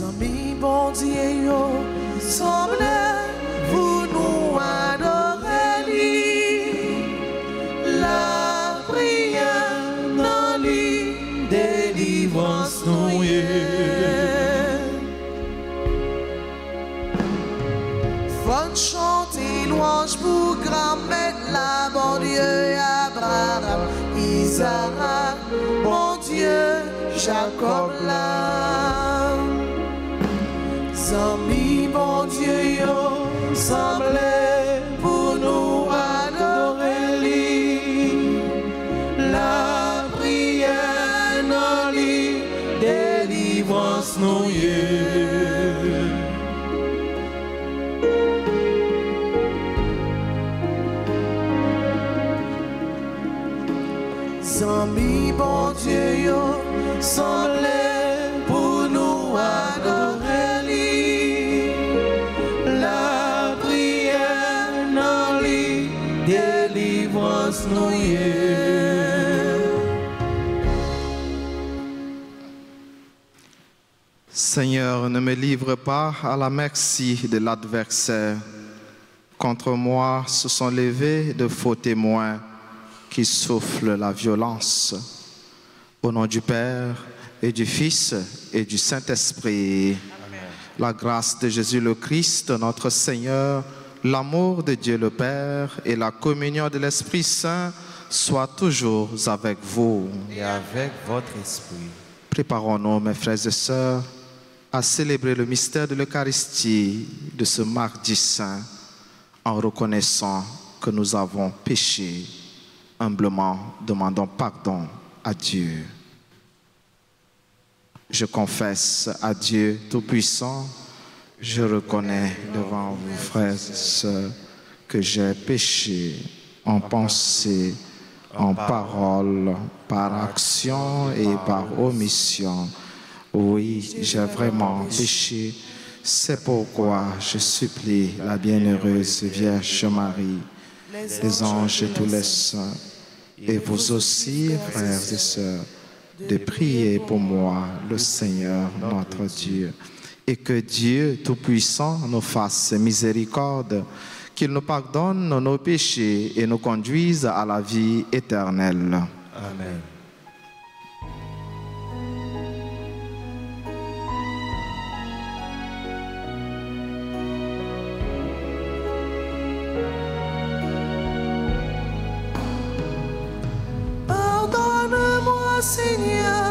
Zami bon Dieu yo, semble pour nous adorer. La prière dans délivrance nous. Faut chanter louange pour grand-mère, la bon Dieu Abraham, Isaac, Seigneur, ne me livre pas à la merci de l'adversaire. Contre moi se sont levés de faux témoins qui soufflent la violence. Au nom du Père et du Fils et du Saint-Esprit, la grâce de Jésus le Christ, notre Seigneur, l'amour de Dieu le Père et la communion de l'Esprit Saint soient toujours avec vous. et avec votre esprit. Préparons-nous, mes frères et sœurs, à célébrer le mystère de l'Eucharistie de ce mardi saint en reconnaissant que nous avons péché. Humblement, demandons pardon à Dieu. Je confesse à Dieu Tout-Puissant, je reconnais devant vous, frères et sœurs, que j'ai péché en pensée, en parole, par action et par omission. Oui, j'ai vraiment péché. C'est pourquoi je supplie la bienheureuse Vierge Marie, les anges et tous les saints, et vous aussi, frères et sœurs, de prier pour moi, le Seigneur notre Dieu, et que Dieu Tout-Puissant nous fasse miséricorde, qu'il nous pardonne nos péchés et nous conduise à la vie éternelle. Amen. Seigneur,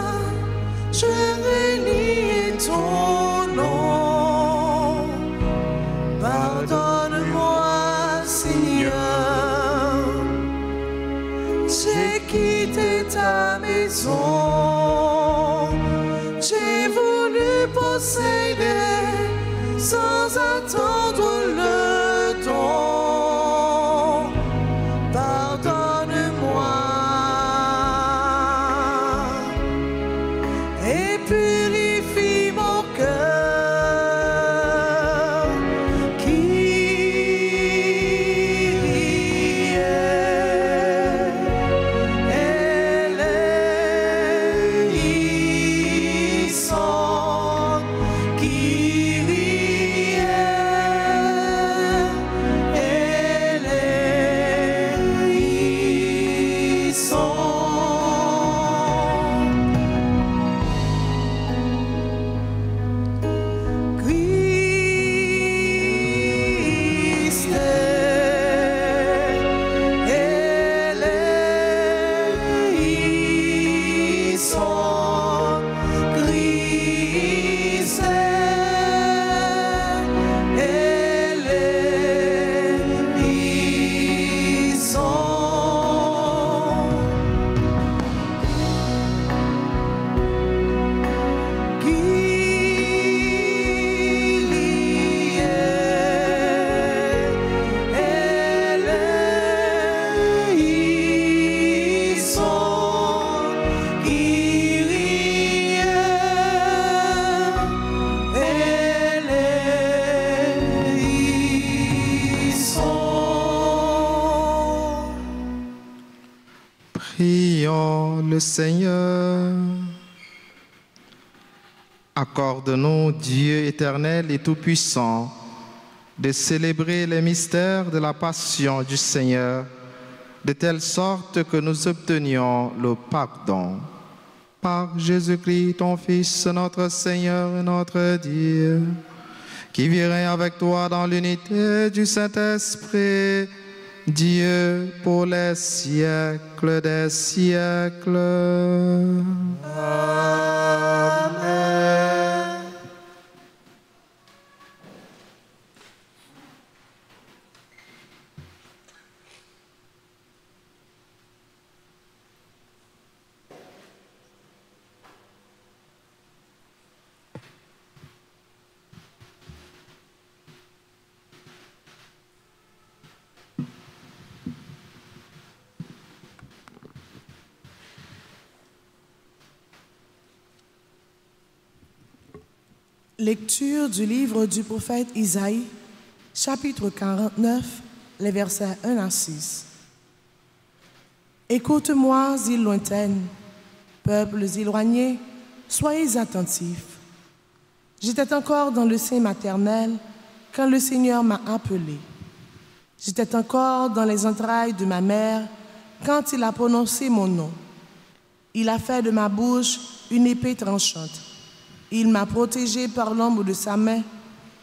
Seigneur. Accorde-nous, Dieu éternel et tout-puissant, de célébrer les mystères de la passion du Seigneur, de telle sorte que nous obtenions le pardon. Par Jésus-Christ, ton Fils, notre Seigneur et notre Dieu, qui virait avec toi dans l'unité du Saint-Esprit, Dieu pour les siècles des siècles. Lecture du livre du prophète Isaïe, chapitre 49, les versets 1 à 6. Écoute-moi, îles lointaines, peuples éloignés, soyez attentifs. J'étais encore dans le sein maternel quand le Seigneur m'a appelé. J'étais encore dans les entrailles de ma mère quand il a prononcé mon nom. Il a fait de ma bouche une épée tranchante. Il m'a protégé par l'ombre de sa main.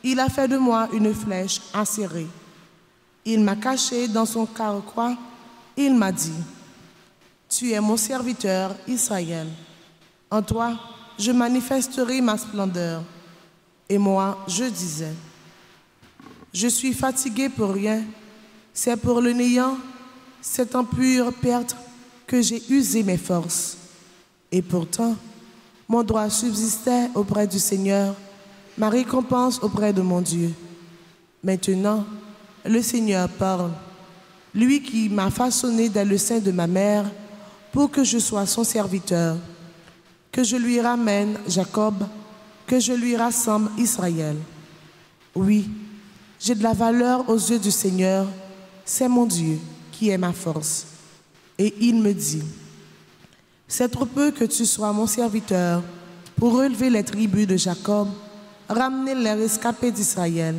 Il a fait de moi une flèche acérée. Il m'a caché dans son carquois. Il m'a dit, Tu es mon serviteur Israël. En toi, je manifesterai ma splendeur. Et moi, je disais, Je suis fatigué pour rien. C'est pour le néant, c'est en pure perte que j'ai usé mes forces. Et pourtant, mon droit subsistait auprès du Seigneur, ma récompense auprès de mon Dieu. Maintenant, le Seigneur parle, lui qui m'a façonné dans le sein de ma mère pour que je sois son serviteur, que je lui ramène Jacob, que je lui rassemble Israël. Oui, j'ai de la valeur aux yeux du Seigneur, c'est mon Dieu qui est ma force. Et il me dit, c'est trop peu que tu sois mon serviteur pour relever les tribus de Jacob, ramener les rescapés d'Israël.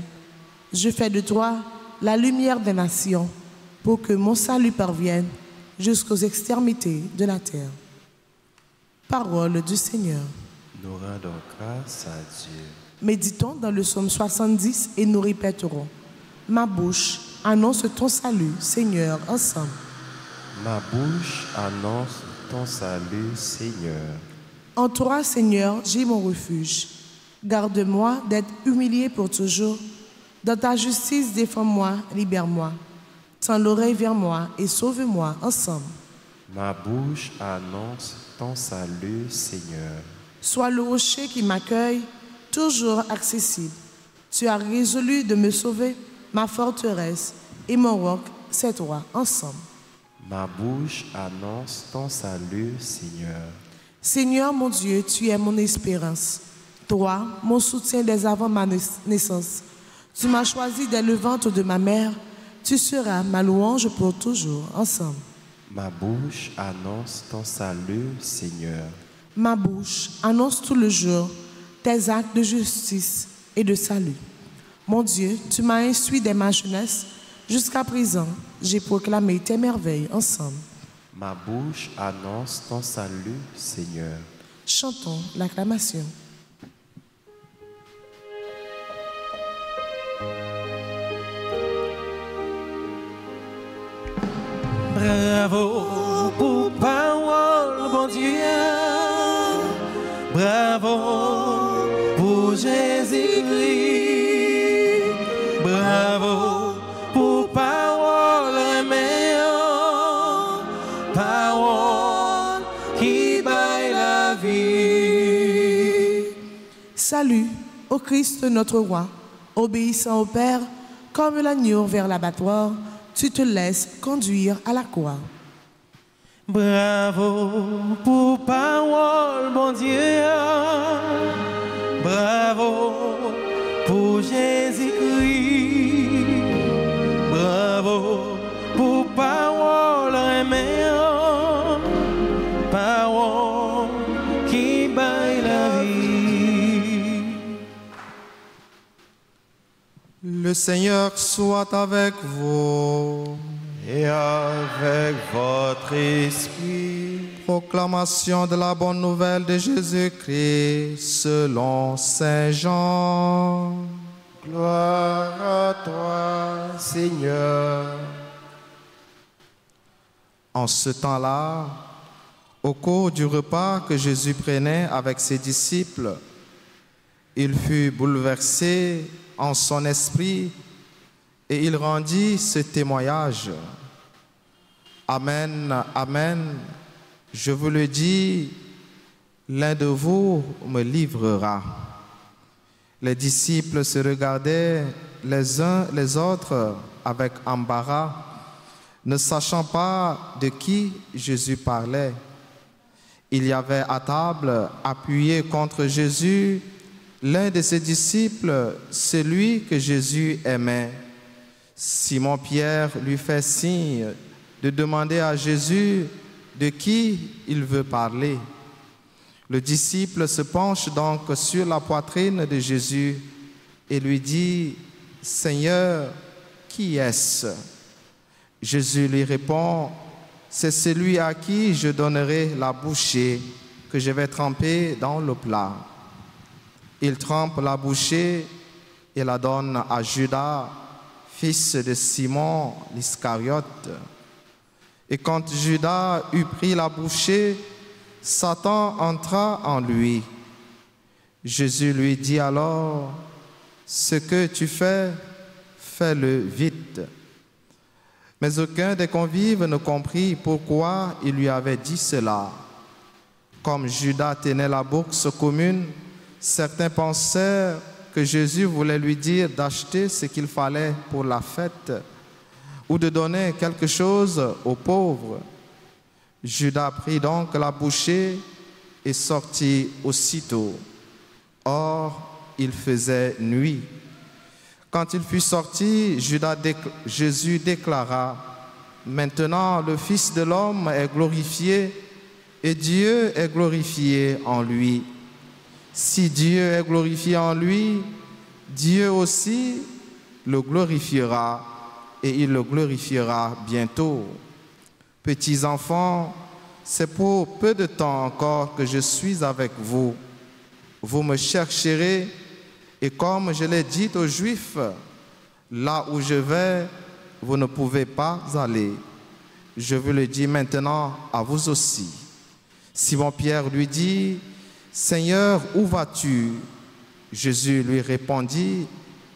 Je fais de toi la lumière des nations pour que mon salut parvienne jusqu'aux extrémités de la terre. Parole du Seigneur. Nous rendons grâce à Dieu. Méditons dans le psaume 70 et nous répéterons. Ma bouche annonce ton salut, Seigneur, ensemble. Ma bouche annonce ton salut, Seigneur. En toi, Seigneur, j'ai mon refuge. Garde-moi d'être humilié pour toujours. Dans ta justice, défends-moi, libère-moi. Tends l'oreille vers moi et sauve-moi ensemble. Ma bouche annonce ton salut, Seigneur. Sois le rocher qui m'accueille, toujours accessible. Tu as résolu de me sauver, ma forteresse et mon roc, c'est toi, ensemble. Ma bouche annonce ton salut, Seigneur. Seigneur mon Dieu, tu es mon espérance. Toi, mon soutien dès avant ma naissance. Tu m'as choisi dès le ventre de ma mère. Tu seras ma louange pour toujours, ensemble. Ma bouche annonce ton salut, Seigneur. Ma bouche annonce tout le jour tes actes de justice et de salut. Mon Dieu, tu m'as instruit dès ma jeunesse. Jusqu'à présent, j'ai proclamé tes merveilles ensemble. Ma bouche annonce ton salut, Seigneur. Chantons l'acclamation. Bravo pour parole, bon Dieu. Bravo pour Jésus-Christ. Salut au Christ notre roi, obéissant au Père, comme l'agneau vers l'abattoir, tu te laisses conduire à la croix. Bravo pour parole, bon Dieu. Bravo pour Jésus-Christ. Le Seigneur soit avec vous. Et avec votre esprit. Proclamation de la bonne nouvelle de Jésus-Christ selon Saint Jean. Gloire à toi, Seigneur. En ce temps-là, au cours du repas que Jésus prenait avec ses disciples, il fut bouleversé en son esprit et il rendit ce témoignage. Amen, Amen, je vous le dis, l'un de vous me livrera. Les disciples se regardaient les uns les autres avec embarras, ne sachant pas de qui Jésus parlait. Il y avait à table, appuyé contre Jésus, l'un de ses disciples, celui que Jésus aimait. Simon-Pierre lui fait signe de demander à Jésus de qui il veut parler. Le disciple se penche donc sur la poitrine de Jésus et lui dit, Seigneur, qui est-ce? Jésus lui répond, c'est celui à qui je donnerai la bouchée que je vais tremper dans le plat. Il trempe la bouchée et la donne à Judas, fils de Simon l'Iscariote. Et quand Judas eut pris la bouchée, Satan entra en lui. Jésus lui dit alors, ce que tu fais, fais-le vite. Mais aucun des convives ne comprit pourquoi il lui avait dit cela. Comme Judas tenait la bourse commune, certains pensèrent que Jésus voulait lui dire d'acheter ce qu'il fallait pour la fête ou de donner quelque chose aux pauvres. Judas prit donc la bouchée et sortit aussitôt. Or, il faisait nuit. Quand il fut sorti, Jésus déclara, Maintenant le Fils de l'homme est glorifié et Dieu est glorifié en lui. Si Dieu est glorifié en lui, Dieu aussi le glorifiera et il le glorifiera bientôt. Petits enfants, c'est pour peu de temps encore que je suis avec vous. Vous me chercherez et comme je l'ai dit aux Juifs, là où je vais, vous ne pouvez pas aller. Je vous le dis maintenant à vous aussi. Simon-Pierre lui dit, Seigneur, où vas-tu? Jésus lui répondit,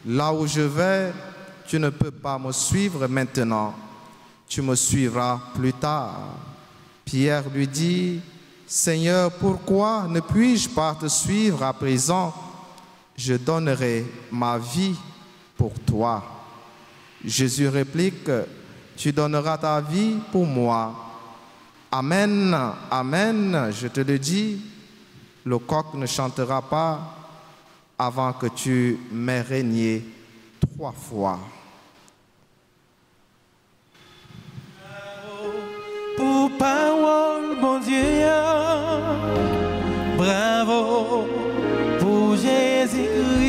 Là où je vais, tu ne peux pas me suivre maintenant, tu me suivras plus tard. Pierre lui dit, Seigneur, pourquoi ne puis-je pas te suivre à présent? Je donnerai ma vie pour toi. Jésus réplique, tu donneras ta vie pour moi. Amen, Amen, je te le dis, le coq ne chantera pas avant que tu m'aies régné trois fois. Pour parole, bon Dieu, bravo pour Jésus-Christ,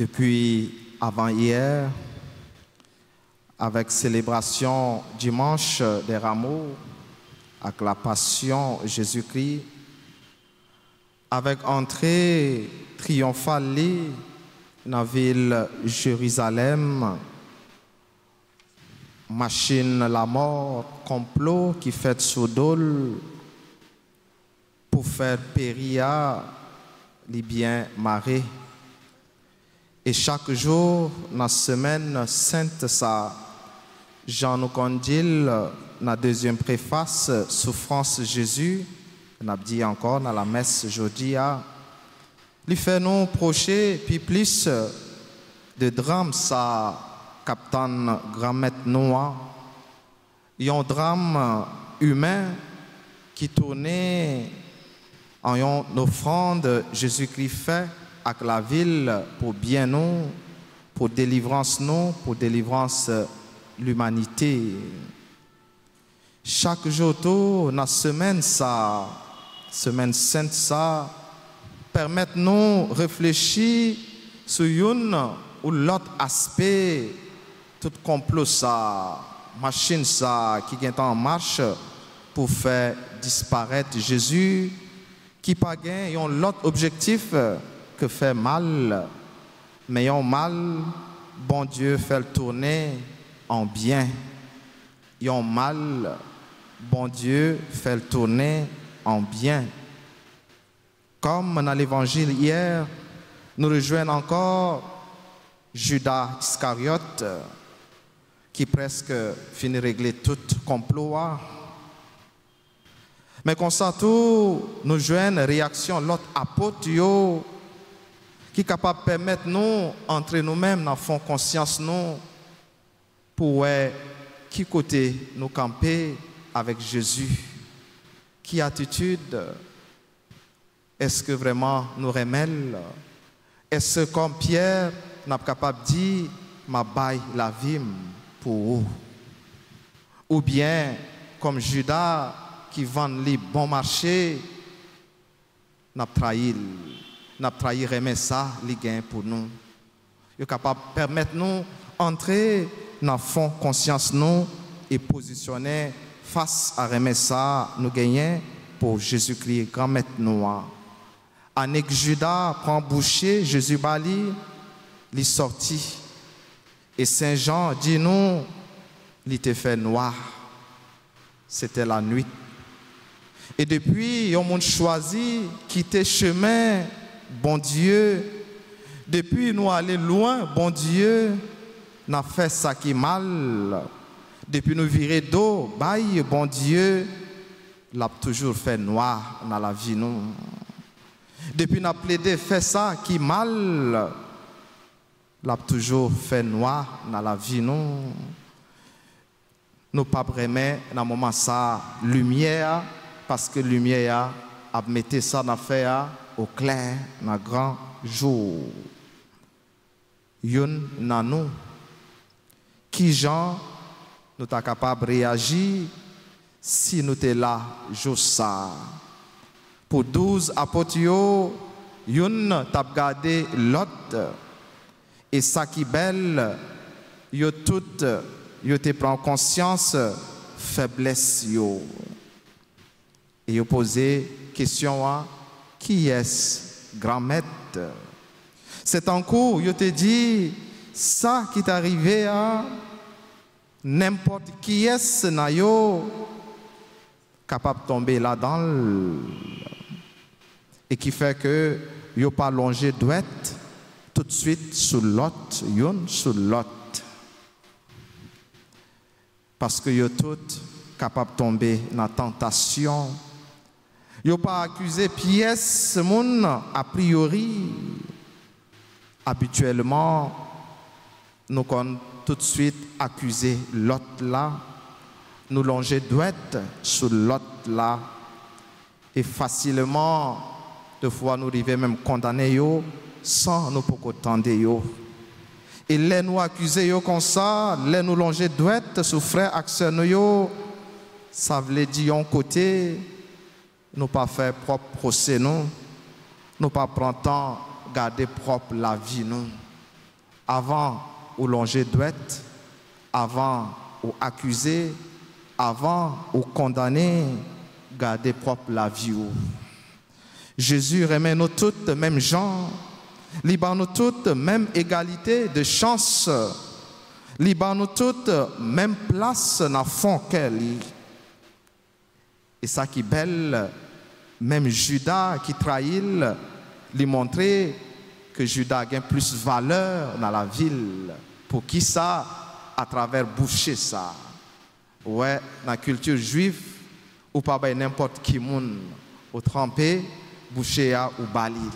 Depuis avant-hier, avec célébration dimanche des rameaux, avec la passion Jésus-Christ, avec entrée triomphale dans la ville Jérusalem, machine la mort, complot qui fait sous pour faire périr les biens marés. Et chaque jour, la semaine sainte, ça, Jean nous condile, dans la deuxième préface, Souffrance Jésus, on a dit encore dans la messe aujourd'hui, lui fait nous procher, puis plus de drame, ça, capitaine Gramette Noir, un drame humain qui tournait En yon offrande, Jésus-Christ fait avec la ville pour bien nous, pour délivrance nous, pour délivrance l'humanité. Chaque jour, dans la semaine, ça, semaine sainte, ça, permettre-nous réfléchir sur une ou l'autre aspect, tout complot, ça, machine, qui est en marche pour faire disparaître Jésus, qui pas gain, l'autre objectif fait mal, mais un mal, bon Dieu fait le tourner en bien. un mal, bon Dieu fait le tourner en bien. Comme dans l'évangile hier, nous rejoignons encore Judas Iscariote, qui presque finit régler tout complot. Mais comme ça, tout, nous joignons réaction l'autre apôtre qui est capable de permettre nous, entre nous-mêmes, dans fond conscience, nous, pour qui côté nous camper avec Jésus. Qui attitude est-ce que vraiment nous remèlons Est-ce comme Pierre n'a pas capable de dire ma baille la vie pour vous Ou bien comme Judas qui vend les bons marchés n'a trahi n'a trahi remet les pour nous. Est capable de permettre nous entrer dans le fond conscience nous et positionner face à remettre ça nous gagner pour Jésus-Christ grand maître noir. Anek Judas prend boucher, Jésus bali, sorti. Et Saint Jean dit nous, il était fait noir. C'était la nuit. Et depuis, on monde choisi quitter chemin, bon Dieu. Depuis, nous aller loin, bon Dieu, n'a fait ça qui mal. Depuis nous virer d'eau, bail, bon Dieu, l'a toujours fait noir dans la vie nous. Depuis nous plaidé fait ça qui mal, l'a toujours fait noir dans la vie nous. Nous pas vraiment dans moment ça lumière parce que lumière a mis ça dans fait au clair dans grand jour. Yon nan nous qui gens nous sommes capables de réagir si nous sommes là, ça? Pour 12 apôtres, yon t'a gardé l'autre. Et ça qui belle, yo tout, yo te prend conscience faiblesse yo. Et yo posé question à qui est grand maître? C'est en cours, yo te dit ça qui est arrivé à n'importe qui est capable de tomber là-dedans et qui fait que yo pas longé tout de suite sur l'autre, yon sur l'autre. Parce que yo tout capable de tomber dans la tentation. Yo pas accusé pièce monde a priori habituellement nous qu'on tout de suite accuser l'autre là, nous longer douette sur l'autre là, et facilement, de fois nous arriver même condamner yo, sans nous pour yo. Et les nous accuser yo comme ça, les nous longer douette sur frère action yo, ça veut dire un côté, nous pas faire propre procès nous, nous pas prendre temps garder propre la vie nous. Avant ou longer douette, avant ou accuser, avant ou condamner, garder propre la vie. Jésus remet nous toutes même gens, liban nous toutes même égalité de chance, liban nous toutes même place dans fond qu'elle. Et ça qui belle, même Judas qui trahit, lui montrer que Judas a plus valeur dans la ville. Pour qui ça? À travers boucher ça. Ouais, dans la culture juive, ou pas n'importe qui monde au tremper, boucher ou bali.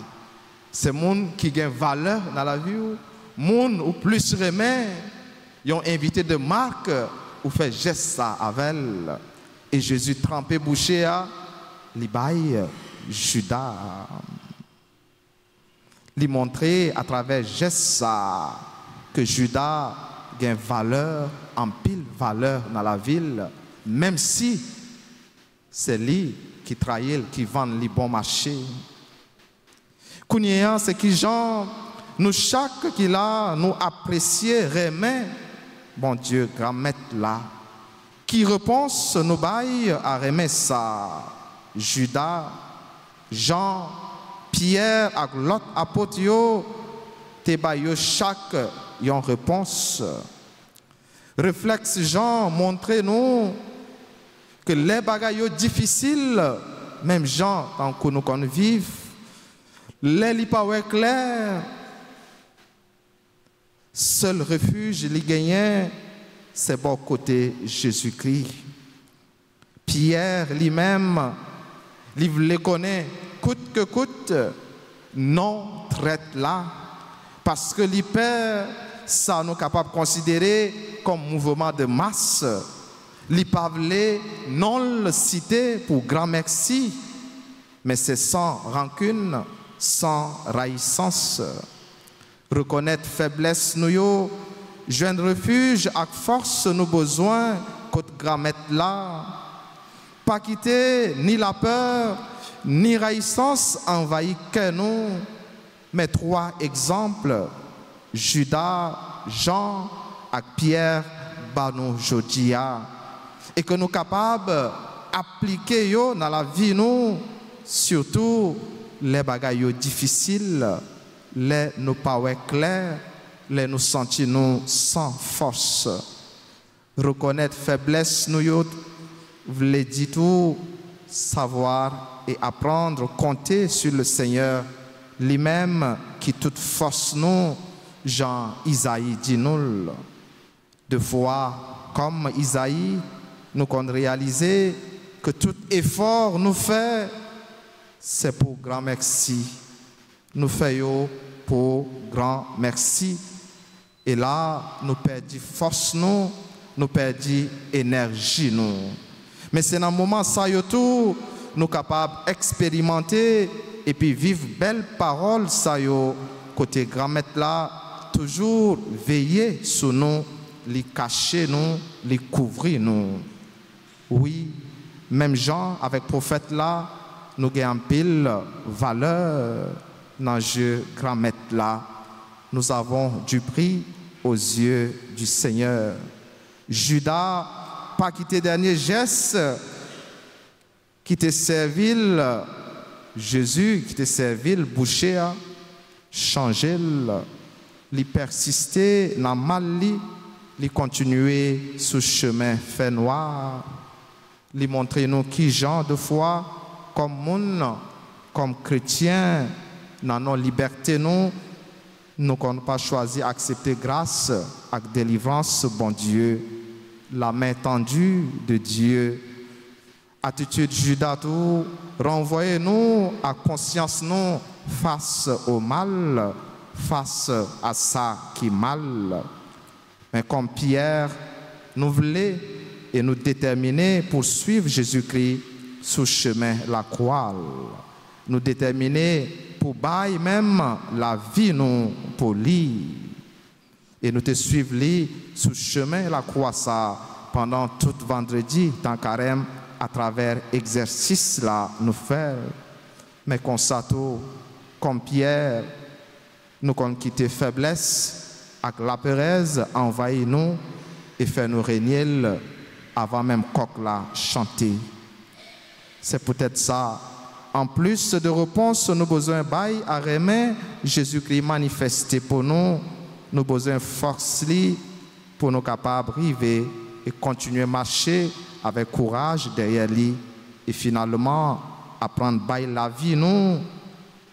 C'est monde qui gagne valeur dans la vie, monde ou plus remet, ils ont invité de marque ou fait geste ça avec elle. Et Jésus trempé boucher à, li Judas. Lui montrer à travers Jessa que Judas a valeur, en pile valeur dans la ville, même si c'est lui qui trahit, qui vend les bons marchés. Kounia, c'est qui Jean, nous chaque qui là, nous apprécier, remet, bon Dieu, grand maître là, qui repense nos bails à remettre ça. Judas, Jean, Pierre, ak l'autre apôtre, te chaque yon réponse. Réflexe Jean, montrez-nous que les bagailles difficiles, même Jean, tant que nous qu'on vive, les li pas clair, seul refuge li gagné, c'est bon côté Jésus-Christ. Pierre lui-même, il le connaît coûte que coûte, non traite là, parce que l'hyper, ça nous capable de considérer comme mouvement de masse. L'hyperlé, non le citer pour grand merci, mais c'est sans rancune, sans raïssance. Reconnaître faiblesse nous, joindre refuge à force nos besoins, côté grand là. Pas quitter ni la peur, ni raïssance envahit que nous. Mais trois exemples, Judas, Jean et Pierre, Banou Jodia. Et que nous capables d'appliquer dans la vie, nous, surtout les bagailles difficiles, les nous pas clairs, les nous sentir sans force. Reconnaître faiblesse, nous, vous dit tout, savoir et apprendre, compter sur le Seigneur lui-même qui toute force nous, Jean Isaïe dit nous. De fois, comme Isaïe, nous qu'on réaliser que tout effort nous fait, c'est pour grand merci. Nous faisons pour grand merci. Et là, nous perdons force nous, nous perdons énergie. Mais c'est dans le moment ça, tout, nous capables d'expérimenter et puis vivre belle parole, ça côté grand maître là, toujours veiller sur nous, les cacher nous, les couvrir nous. Oui, même Jean avec prophète là, nous avons pile valeur dans le maître là. Nous avons du prix aux yeux du Seigneur. Judas, pas quitté dernier geste, qui servile, Jésus qui servile, boucher, changer, li persister dans mal li, continuer sous chemin fait noir, li montrer nous qui genre de foi, comme monde, comme chrétien, dans nos libertés nous, nous n'avons pas choisi d'accepter grâce avec délivrance, bon Dieu, la main tendue de Dieu attitude Judas renvoyez-nous à conscience nous face au mal, face à ça qui mal. Mais comme Pierre, nous voulons et nous déterminer pour suivre Jésus-Christ sous chemin la croix. Nous déterminer pour bailler même la vie nous pour lui. Et nous te suivre lui sous chemin la croix ça pendant tout vendredi dans carême à travers exercice là nous faire mais comme ça comme Pierre nous qu'on faiblesse avec la pérèse envahit nous et fait nous régner avant même coq là chanter c'est peut-être ça en plus de réponse nous besoin bail à Jésus-Christ manifesté pour nous. Nous besoin force pour nous capables de et continuer à marcher avec courage derrière lui. Et finalement apprendre bail la vie nous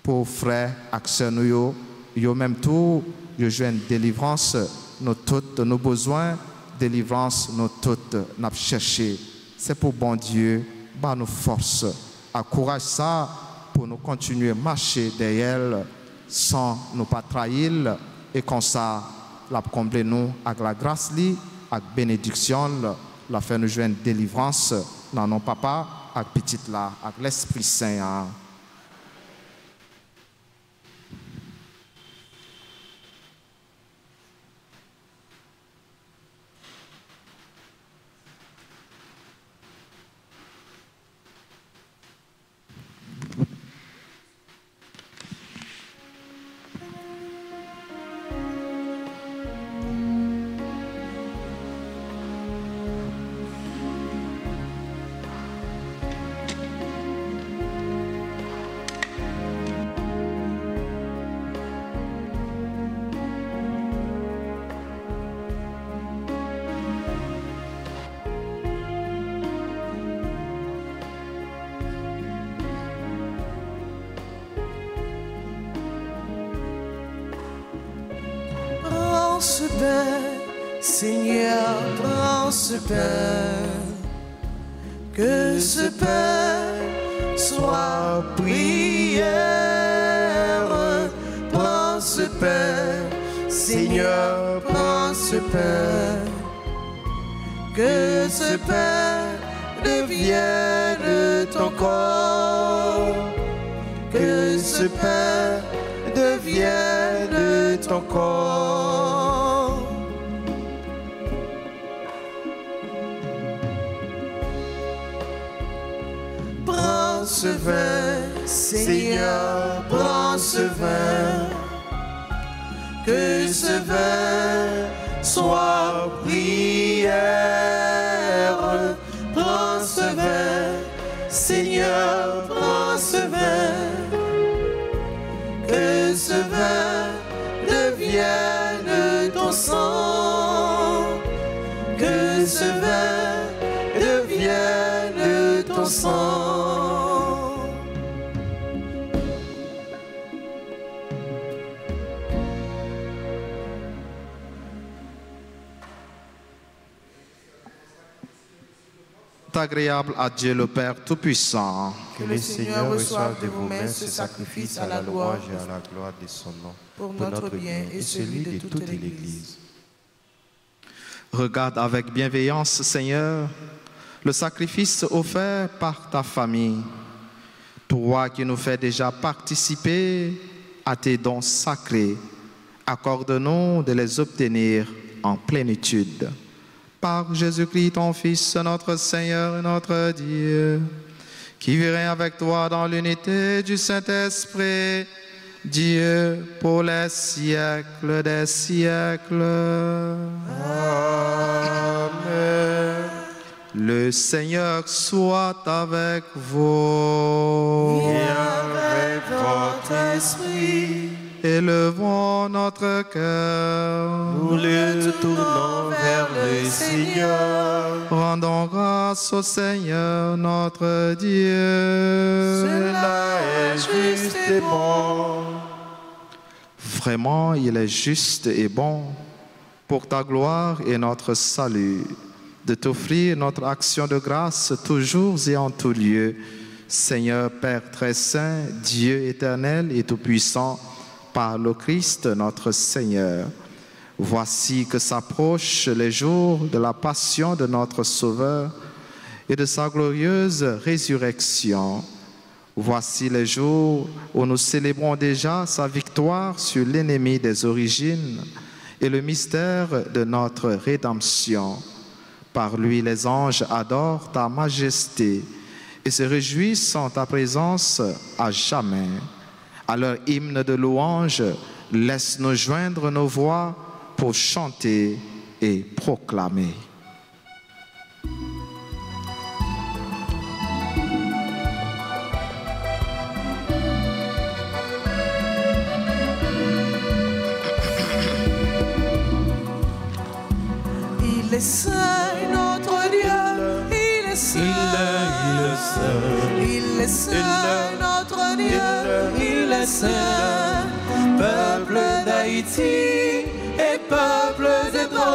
pour frères action nous yo. Même tout yo joindre délivrance nous toutes nos besoins délivrance nous toutes. N'a cherché. C'est pour bon Dieu bah nous force encourage ça pour nous continuer à marcher derrière sans nous pas trahir et comme ça la combler nous avec la grâce avec bénédiction la faire nous joindre délivrance dans nos papa avec petite là avec l'Esprit Saint. Que ce pain soit prière. Prends ce pain, Seigneur, prends ce pain. Que ce pain devienne ton corps. Que ce pain devienne ton corps. Seigneur, prends ce vin. Que ce vin agréable à Dieu le Père Tout-Puissant. Que le Seigneur reçoive de vos mains ce sacrifice à la louange et à la gloire de son nom, pour notre bien et celui de toute l'Église. Regarde avec bienveillance, Seigneur, le sacrifice offert par ta famille. Toi qui nous fais déjà participer à tes dons sacrés, accorde-nous de les obtenir en plénitude. Par Jésus-Christ, ton Fils, notre Seigneur et notre Dieu, qui vivrait avec toi dans l'unité du Saint-Esprit, Dieu pour les siècles des siècles. Amen. Le Seigneur soit avec vous. Avec votre esprit, Élevons notre cœur. nous le tournons vers le Seigneur. Rendons grâce au Seigneur notre Dieu. Cela est juste et bon. Vraiment, il est juste et bon pour ta gloire et notre salut de t'offrir notre action de grâce toujours et en tout lieu. Seigneur Père très saint, Dieu éternel et tout-puissant, par le Christ notre Seigneur. Voici que s'approchent les jours de la passion de notre Sauveur et de sa glorieuse résurrection. Voici les jours où nous célébrons déjà sa victoire sur l'ennemi des origines et le mystère de notre rédemption. Par lui, les anges adorent ta majesté et se réjouissent en ta présence à jamais. À leur hymne de louange, laisse-nous joindre nos voix pour chanter et proclamer.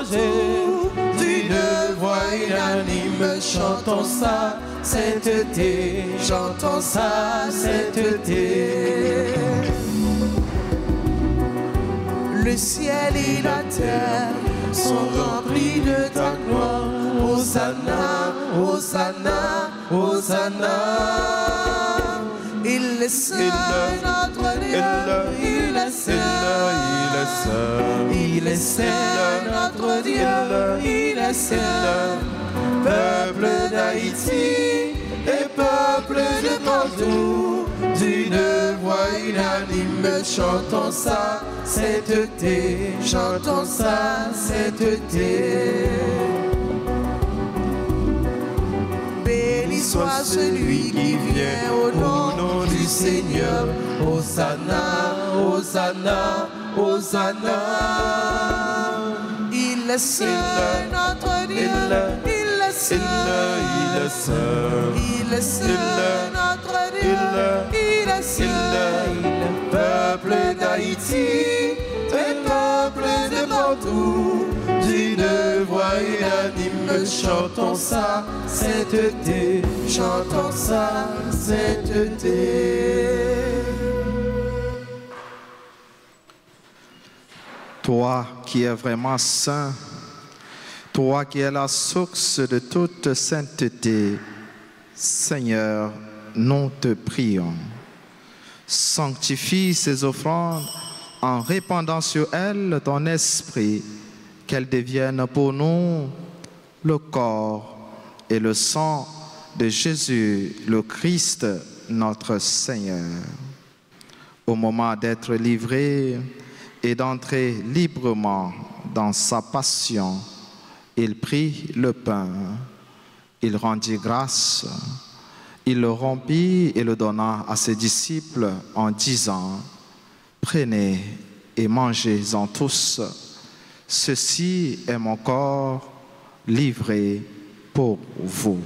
D'étrangers, d'une voix unanime, chantons sa sainteté. Chantons sa sainteté. Le ciel et la terre sont remplis de ta gloire. Hosanna, Hosanna, Hosanna. Il est saint, notre Dieu. Il est saint, il est saint, notre Dieu. Il est saint. Peuple d'Haïti et peuple de partout, d'une voix unanime, chantons sa sainteté, chantons sa sainteté. Béni soit celui qui vient au nom du Seigneur. Hosanna, Hosanna, Hosanna. Il est saint, notre Dieu. Il est saint. Il est saint. Il est saint, notre Dieu. Il est saint. Peuple d'Haïti et peuple de partout, sois unanime, chantons ça, sainteté, chantons ça, sainteté. Toi qui es vraiment saint, toi qui es la source de toute sainteté, Seigneur, nous te prions. Sanctifie ces offrandes en répandant sur elles ton esprit, qu'elles deviennent pour nous le corps et le sang de Jésus, le Christ, notre Seigneur. Au moment d'être livré et d'entrer librement dans sa passion, il prit le pain, il rendit grâce, il le rompit et le donna à ses disciples en disant, Prenez et mangez-en tous, ceci est mon corps livré pour vous.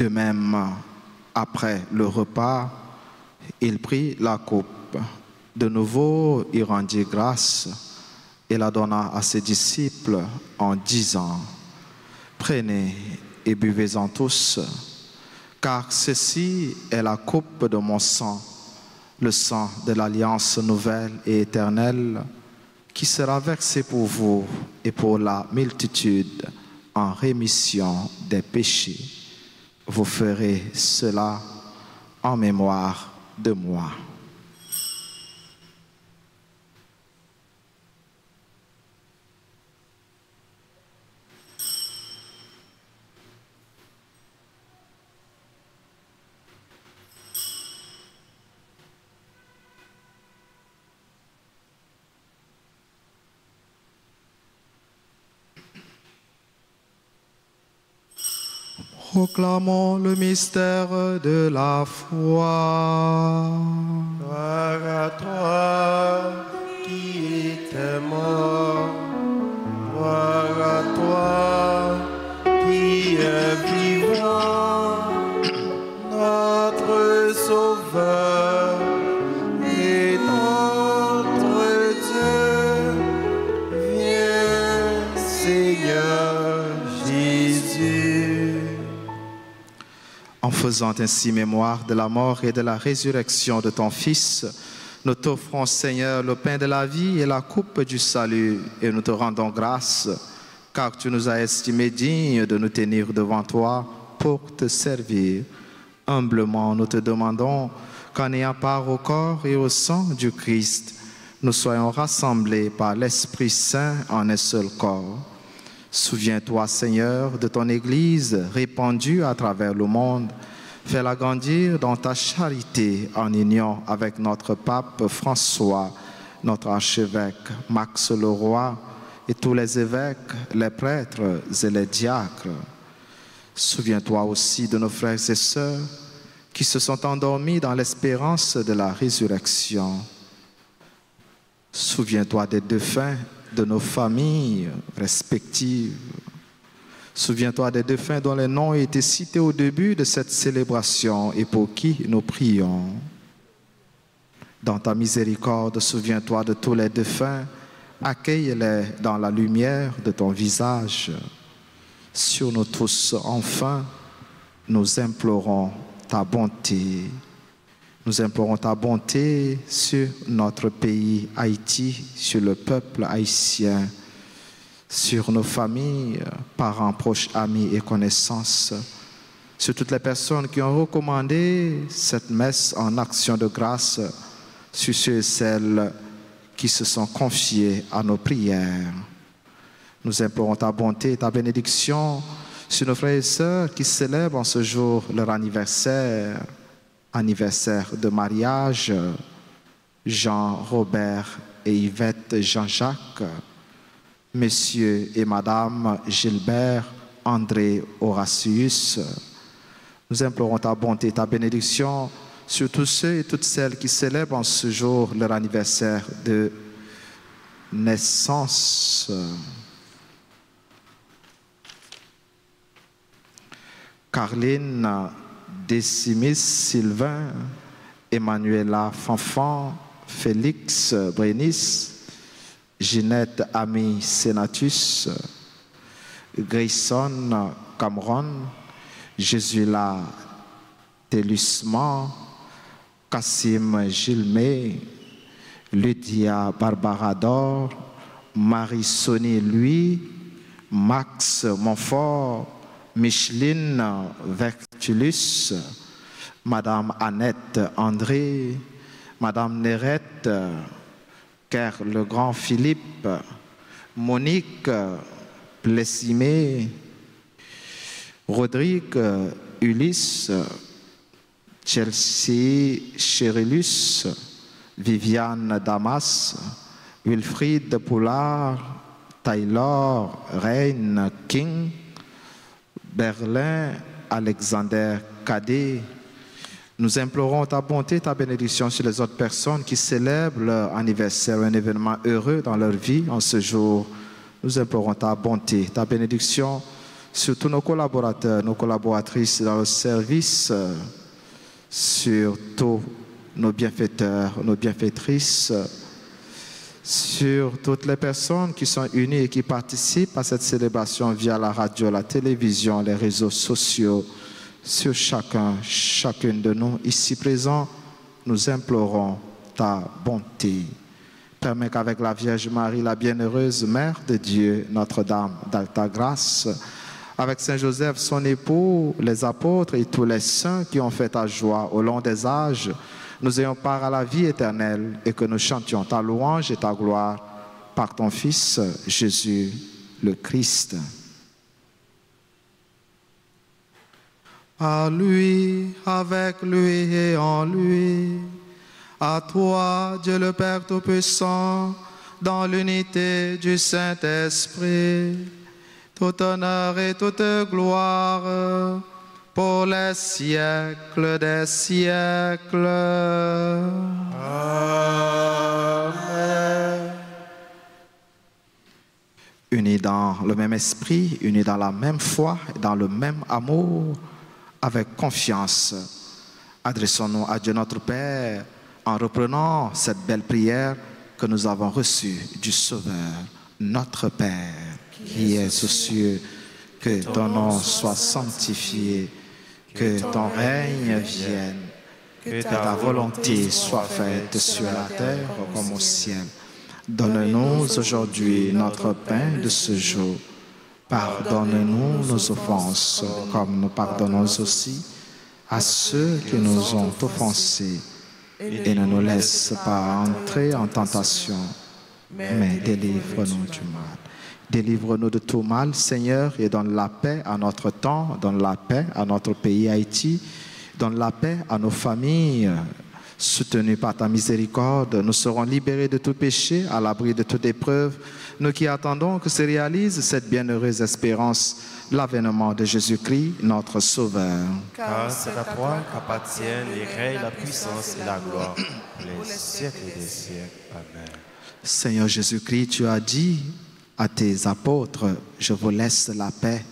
De même, après le repas, il prit la coupe. De nouveau, il rendit grâce et la donna à ses disciples en disant, Prenez et buvez-en tous, car ceci est la coupe de mon sang, le sang de l'alliance nouvelle et éternelle, qui sera versé pour vous et pour la multitude en rémission des péchés vous ferez cela en mémoire de moi. Proclamons le mystère de la foi. Gloire à toi qui étais mort. Gloire à toi qui est vivant. Faisant ainsi mémoire de la mort et de la résurrection de ton Fils, nous t'offrons, Seigneur, le pain de la vie et la coupe du salut, et nous te rendons grâce, car tu nous as estimés dignes de nous tenir devant toi pour te servir. Humblement, nous te demandons qu'en ayant part au corps et au sang du Christ, nous soyons rassemblés par l'Esprit Saint en un seul corps. Souviens-toi, Seigneur, de ton Église répandue à travers le monde. Fais-la grandir dans ta charité en union avec notre pape François, notre archevêque Max Leroy et tous les évêques, les prêtres et les diacres. Souviens-toi aussi de nos frères et sœurs qui se sont endormis dans l'espérance de la résurrection. Souviens-toi des défunts de nos familles respectives. Souviens-toi des défunts dont les noms été cités au début de cette célébration et pour qui nous prions. Dans ta miséricorde, souviens-toi de tous les défunts, accueille-les dans la lumière de ton visage. Sur nous tous, enfin, nous implorons ta bonté. Nous implorons ta bonté sur notre pays Haïti, sur le peuple haïtien, sur nos familles, parents, proches, amis et connaissances, sur toutes les personnes qui ont recommandé cette messe en action de grâce, sur ceux et celles qui se sont confiés à nos prières. Nous implorons ta bonté et ta bénédiction sur nos frères et sœurs qui célèbrent en ce jour leur anniversaire anniversaire de mariage, Jean-Robert et Yvette Jean-Jacques, Monsieur et Madame Gilbert André Horatius. Nous implorons ta bonté, ta bénédiction sur tous ceux et toutes celles qui célèbrent en ce jour leur anniversaire de naissance. Carline Décimis Sylvain, Emmanuela Fanfan, Félix Brenis, Ginette Ami Senatus, Grayson Cameron, Jésula Télusman, Cassim Gilmé, Lydia Barbarador, Marie-Sonie Louis, Max Montfort, Micheline Vertulus, Madame Annette André, Madame Nérette, Ker Le Grand Philippe, Monique Plessimé, Rodrigue Ulysse, Chelsea Cherilus, Viviane Damas, Wilfried Poulard, Taylor Reine King, Berlin Alexander Cadet. Nous implorons ta bonté, ta bénédiction sur les autres personnes qui célèbrent leur anniversaire, un événement heureux dans leur vie en ce jour. Nous implorons ta bonté, ta bénédiction sur tous nos collaborateurs, nos collaboratrices dans le service, sur tous nos bienfaiteurs, nos bienfaitrices, sur toutes les personnes qui sont unies et qui participent à cette célébration via la radio, la télévision, les réseaux sociaux, sur chacun, chacune de nous ici présents, nous implorons ta bonté. Permets qu'avec la Vierge Marie, la bienheureuse Mère de Dieu, Notre-Dame d'Alta Grâce, avec Saint Joseph, son époux, les apôtres et tous les saints qui ont fait ta joie au long des âges, nous ayons part à la vie éternelle et que nous chantions ta louange et ta gloire par ton Fils Jésus le Christ. À lui, avec lui et en lui, à toi, Dieu le Père Tout-Puissant, dans l'unité du Saint-Esprit, tout honneur et toute gloire pour les siècles des siècles. Unis dans le même esprit, unis dans la même foi, dans le même amour, avec confiance, adressons-nous à Dieu notre Père en reprenant cette belle prière que nous avons reçue du Sauveur, notre Père, qui est aux cieux, que ton nom soit sanctifié, que ton règne vienne, que ta volonté soit faite sur la terre comme au ciel. Donne-nous aujourd'hui notre pain de ce jour. Pardonne-nous nos offenses, comme nous pardonnons aussi à ceux qui nous ont offensés. Et ne nous laisse pas entrer en tentation, mais délivre-nous du mal. Délivre-nous de tout mal, Seigneur, et donne la paix à notre temps, donne la paix à notre pays Haïti, donne la paix à nos familles. Soutenus par ta miséricorde, nous serons libérés de tout péché, à l'abri de toute épreuve, nous qui attendons que se réalise cette bienheureuse espérance, l'avènement de Jésus-Christ, notre Sauveur. Car c'est à toi qu'appartiennent les règnes, la puissance et la gloire pour les siècles des siècles. Amen. Seigneur Jésus-Christ, tu as dit à tes apôtres, je vous laisse la paix,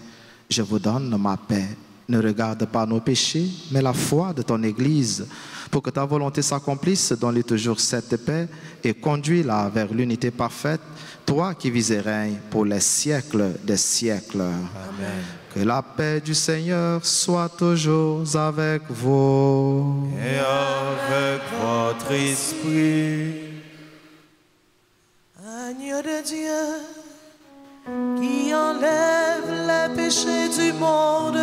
je vous donne ma paix. Ne regarde pas nos péchés, mais la foi de ton Église, pour que ta volonté s'accomplisse, donne-lui toujours cette paix et conduis-la vers l'unité parfaite, toi qui vis et règnes pour les siècles des siècles. Amen. Que la paix du Seigneur soit toujours avec vous. Et avec votre esprit. Agneau de Dieu qui enlève les péchés du monde.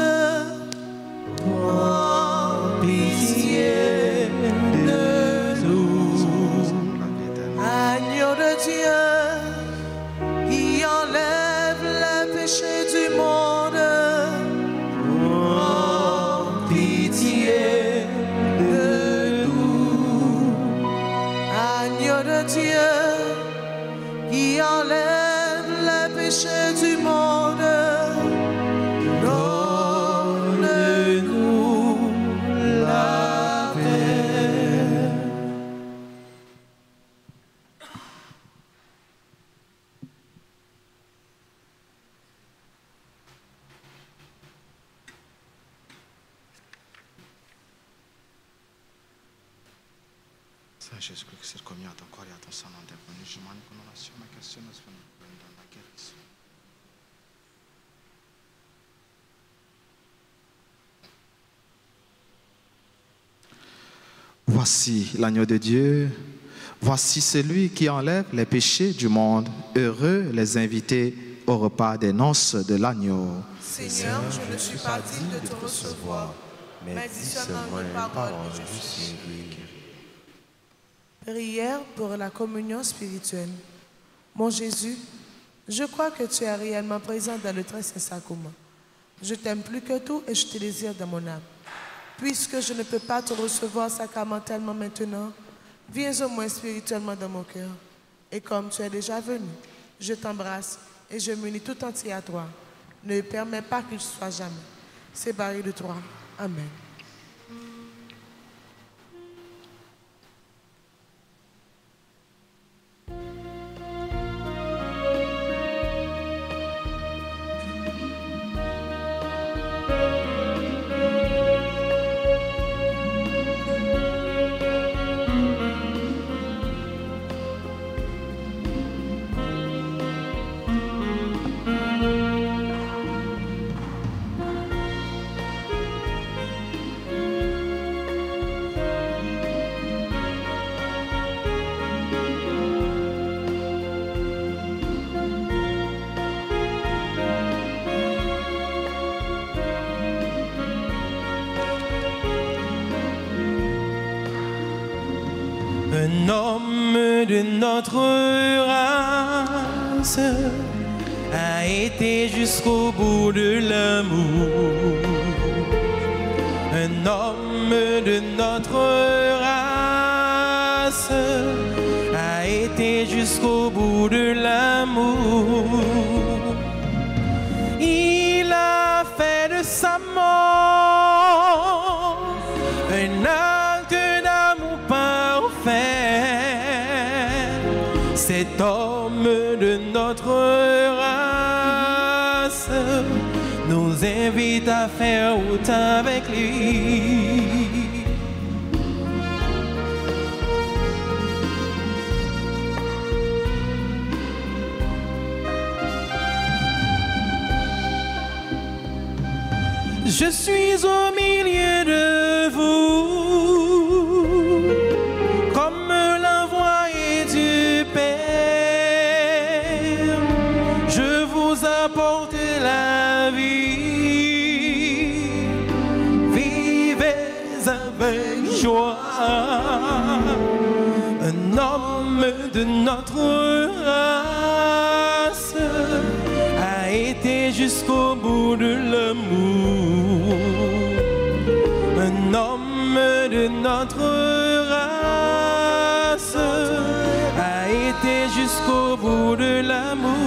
Oh, pitié de nous. Agneau de Dieu Voici l'agneau de Dieu. Voici celui qui enlève les péchés du monde. Heureux les invités au repas des noces de l'agneau. Seigneur, je ne suis pas digne de te recevoir, mais dis seulement une parole et je. Prière pour la communion spirituelle. Mon Jésus, je crois que tu es réellement présent dans le très saint sacrement. Je t'aime plus que tout et je te désire dans mon âme. Puisque je ne peux pas te recevoir sacramentellement maintenant, viens au moins spirituellement dans mon cœur. Et comme tu es déjà venu, je t'embrasse et je m'unis tout entier à toi. Ne permets pas qu'il soit jamais séparé de toi. Amen. Notre race a été jusqu'au bout de l'amour. Un homme de notre route avec lui. Je suis au milieu de notre race a été jusqu'au bout de l'amour. Un homme de notre race a été jusqu'au bout de l'amour.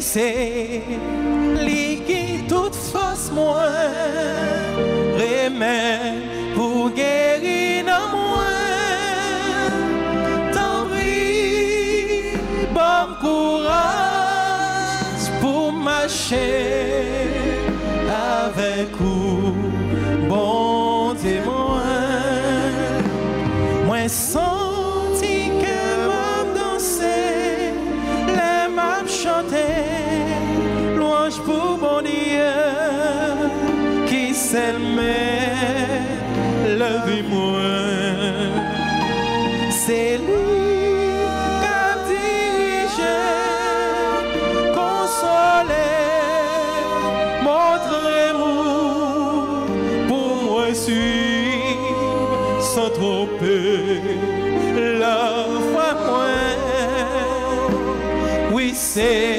Oui, tromper la foi moins. Oui, c'est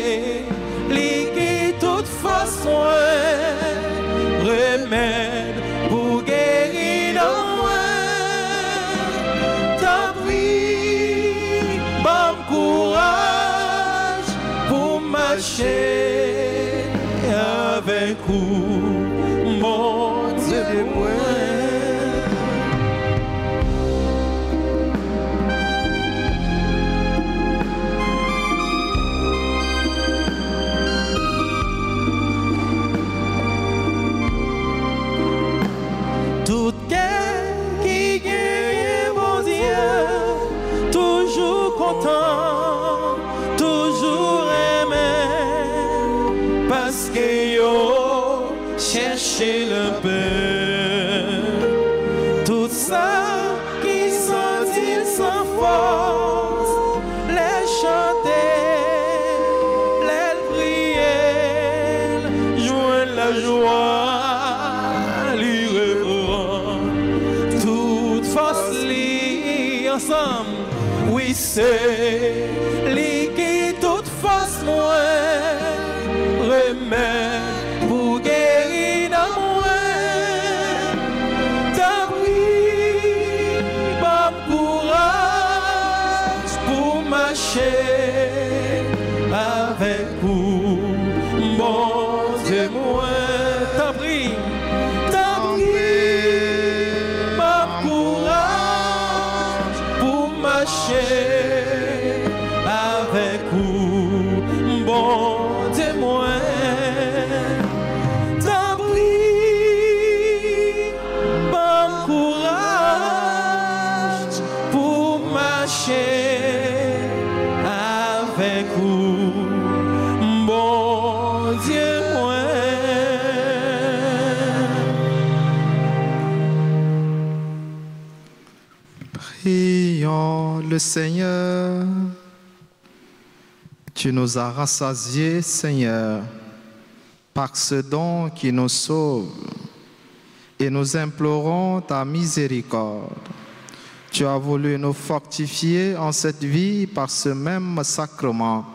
Oui, Seigneur. Tu nous as rassasiés, Seigneur, par ce don qui nous sauve, et nous implorons ta miséricorde. Tu as voulu nous fortifier en cette vie par ce même sacrement,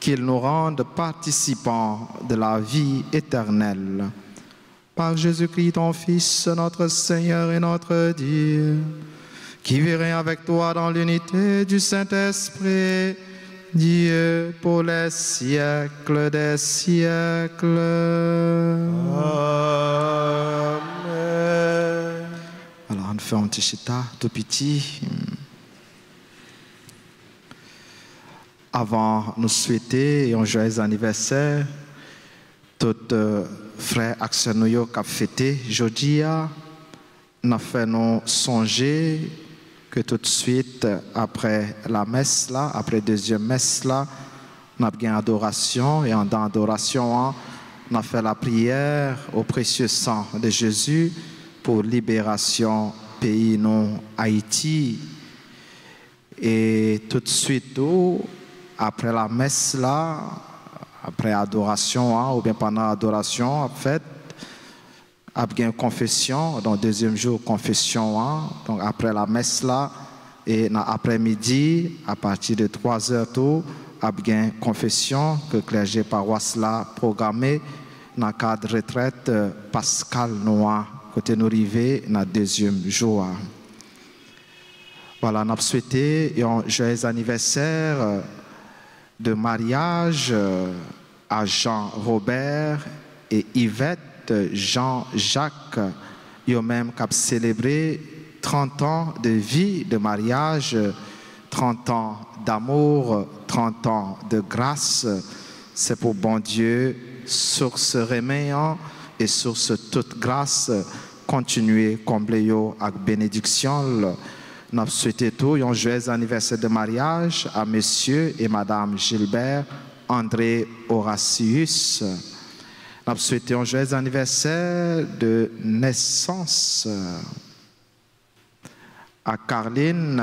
qu'il nous rende participants de la vie éternelle. Par Jésus-Christ, ton Fils, notre Seigneur et notre Dieu, qui vit avec toi dans l'unité du Saint-Esprit, Dieu pour les siècles des siècles. Amen. Alors, on fait un petit chita tout petit. Avant nous souhaiter un joyeux anniversaire, tout euh, frère Axel qui a fêté jeudi, nous fait nous songer que tout de suite, après la messe là, après la deuxième messe là, nous avons une adoration et en dans adoration, hein, on a fait la prière au précieux sang de Jésus pour libération pays non Haïti. Et tout de suite, oh, après la messe là, après adoration, hein, ou bien pendant l'adoration, en fait, après une confession, donc deuxième jour confession, hein, donc après la messe et dans l'après-midi, à partir de 3 heures tout, après une confession que le clergé paroisse là programmé dans le cadre de retraite euh, Pascal Noir, côté nous arrivé dans deuxième jour. Voilà, nous avons souhaité un joyeux anniversaire euh, de mariage euh, à Jean-Robert et Yvette Jean-Jacques, ont même cap célébré 30 ans de vie de mariage, 30 ans d'amour, 30 ans de grâce. C'est pour bon Dieu, sur ce reméant et sur ce toute grâce, continuer combler avec bénédiction. Nous souhaitons tout un joyeux anniversaire de mariage à monsieur et madame Gilbert André Horatius. Nous souhaitons un joyeux anniversaire de naissance à Carline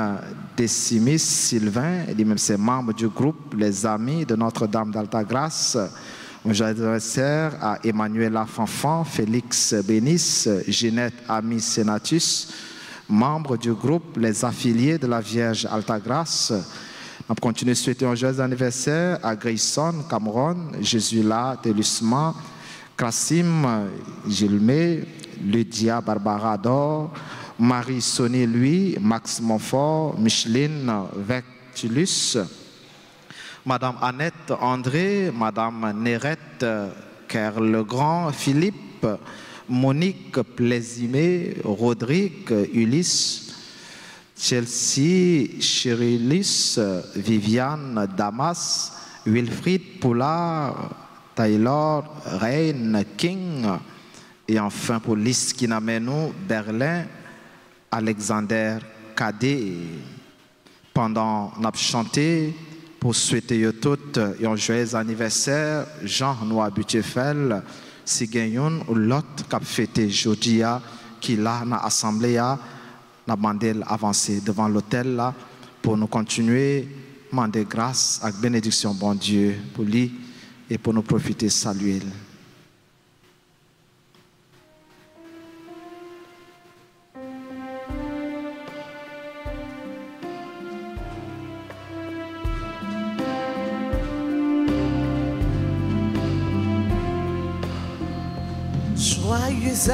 Decimis Sylvain, lui-même c'est membre du groupe Les Amis de Notre-Dame d'Altagrace. Un joyeux anniversaire à Emmanuela Fanfan, Félix Bénis, Ginette Ami Senatus, membres du groupe Les Affiliés de la Vierge Altagrace. On continue à souhaiter un joyeux anniversaire à Grayson Cameron, Jésus-là Lusma, Krassim Gilmé, Lydia Barbara Dor, Marie-Sonie Louis, Max Montfort, Micheline Vectulus, Madame Annette André, Madame Nérette Kerlegrand, Philippe, Monique Plaisimé, Rodrigue Ulysse, Chelsea Chirilis, Viviane Damas, Wilfried Poulard, Taylor Rain King, et enfin pour nous Berlin, Alexander Cadet. Pendant notre chanté, pour souhaiter à toutes un joyeux anniversaire, Jean-Noël Butefel, si gagnons ou l'autre qui a fêté Jodia, qui là, dans l'assemblée, n'a demandé avancer devant l'hôtel pour nous continuer, demander grâce avec bénédiction, bon Dieu, pour lui et pour nous profiter, saluer. Joyeux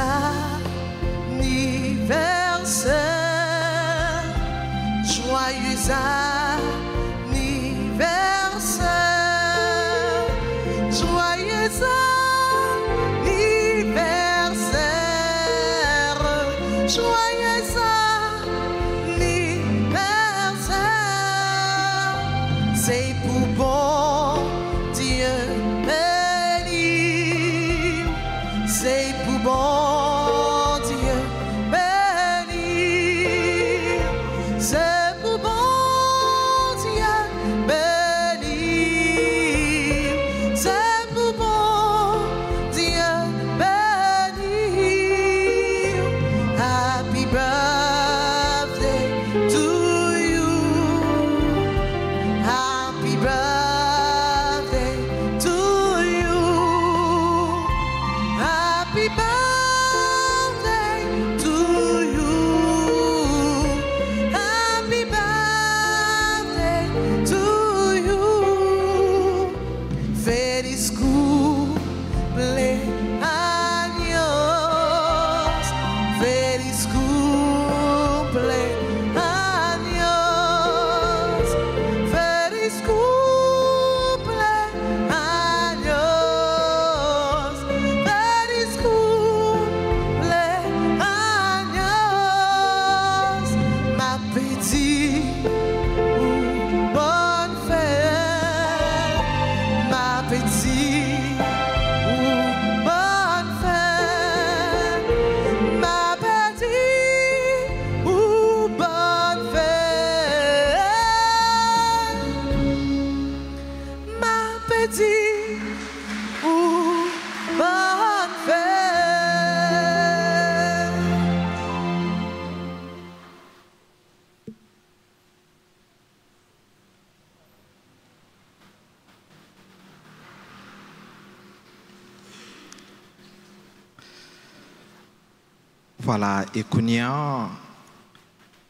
Voilà, et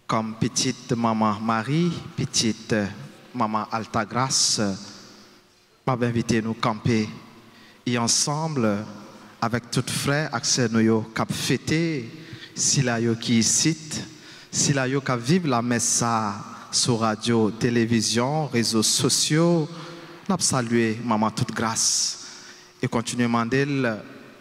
comme petite maman Marie, petite maman Altagrace, m'a invité nous camper. Et ensemble, avec tout frère, accès nous cap fêter, si yo qui cite, si yo cap vivre la messe sur radio, télévision, réseaux sociaux, Nous salué Maman toute grâce. Et continuer à demander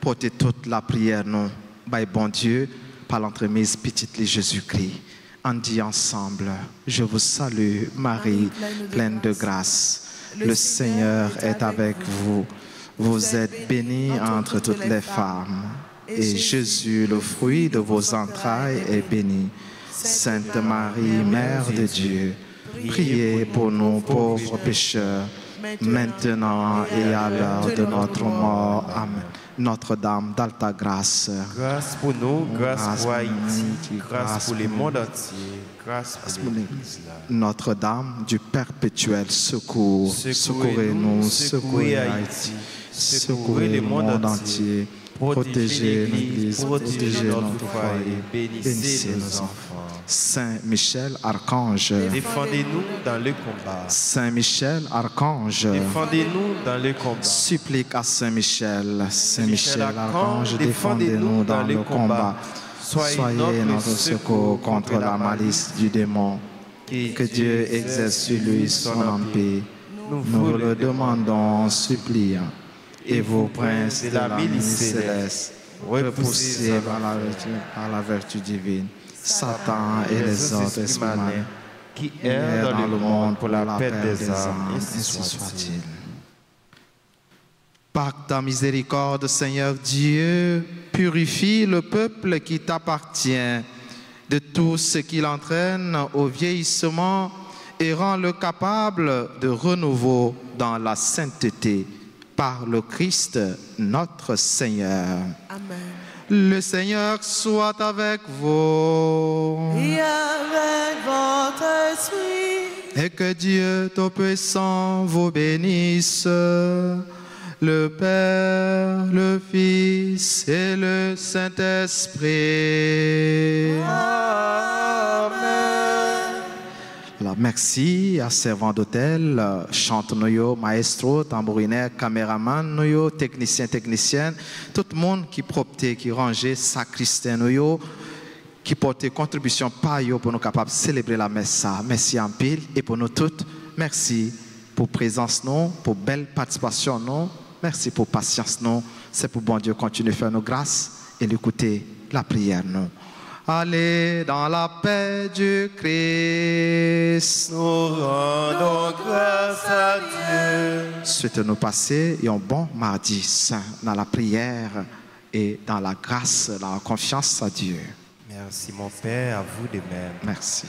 porter toute la prière, nous, by bon Dieu, par l'entremise petite Jésus-Christ. On dit ensemble, je vous salue, Marie, pleine de grâce. Le Seigneur est avec vous. Vous êtes bénie entre toutes les femmes. Et Jésus, le fruit de vos entrailles, est béni. Sainte Marie, Mère de Dieu, priez pour nous pauvres pécheurs, maintenant et à l'heure de notre mort. Amen. Notre-Dame d'Alta Grâce. Grâce pour nous, grâce pour Haïti, grâce pour le monde entier, grâce pour l'Église. Notre-Dame du perpétuel secours, secourez-nous, secourez Haïti, secourez le monde entier, protégez l'Église, protégez notre foyer, bénissez nos enfants. Saint Michel, archange, défendez-nous dans le combat. Saint Michel, archange, défendez-nous dans le combat. Supplique à Saint Michel, Saint Michel, archange, défendez-nous dans le combat. Soyez notre secours contre la malice du démon. Que Dieu exerce sur lui son empire. Nous le demandons en suppliant. Et vos princes de la milice céleste, vertu, par la vertu divine. Satan et les autres esprits qui errent dans le monde pour la paix des âmes, ainsi soit-il. Par ta miséricorde, Seigneur Dieu, purifie le peuple qui t'appartient de tout ce qui l'entraîne au vieillissement et rend-le capable de renouveau dans la sainteté par le Christ notre Seigneur. Amen. Le Seigneur soit avec vous. Et avec votre esprit. Et que Dieu Tout-Puissant vous bénisse, le Père, le Fils et le Saint-Esprit. Amen. Merci à servant d'hôtel, chante noyo, maestro, tambourinaire, caméraman technicien, technicienne, tout le monde qui proptait, qui rangeait, sacristain qui portait contribution pour nous capables de célébrer la messe. Merci en pile et pour nous toutes, merci pour présence non, pour belle participation non, merci pour patience non. C'est pour bon Dieu continuer à faire nos grâces et l'écouter la prière non. Allez dans la paix du Christ. Nous rendons grâce à Dieu. Souhaitons-nous passer et un bon mardi saint dans la prière et dans la grâce, dans la confiance à Dieu. Merci mon Père, à vous de même. Merci.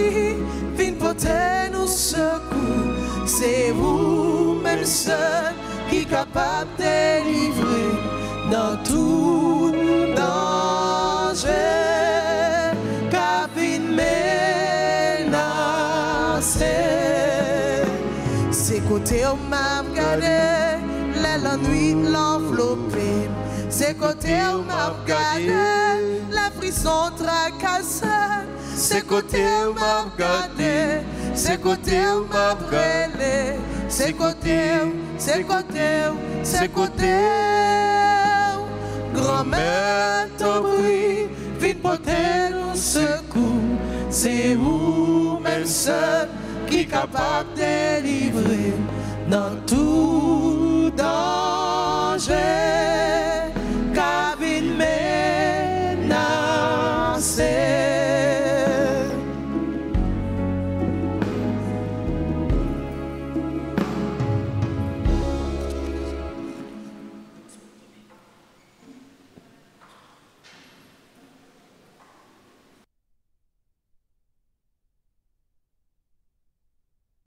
li Vin pote nou sekou Se ou men sen Ki kapab delivre Nan tout danje Ka vin menase Se kote ou mam gade Lè la nwit l'enflopim Se kote ou mam gade frisson tracassée. C'est côté où m'a regardé, c'est côté où m'a brûlé. C'est côté où, c'est côté où, c'est côté où. Grand-mère, t'en prie, viens porter nous secours. C'est vous-même seul qui est capable de délivrer dans tout danger. said.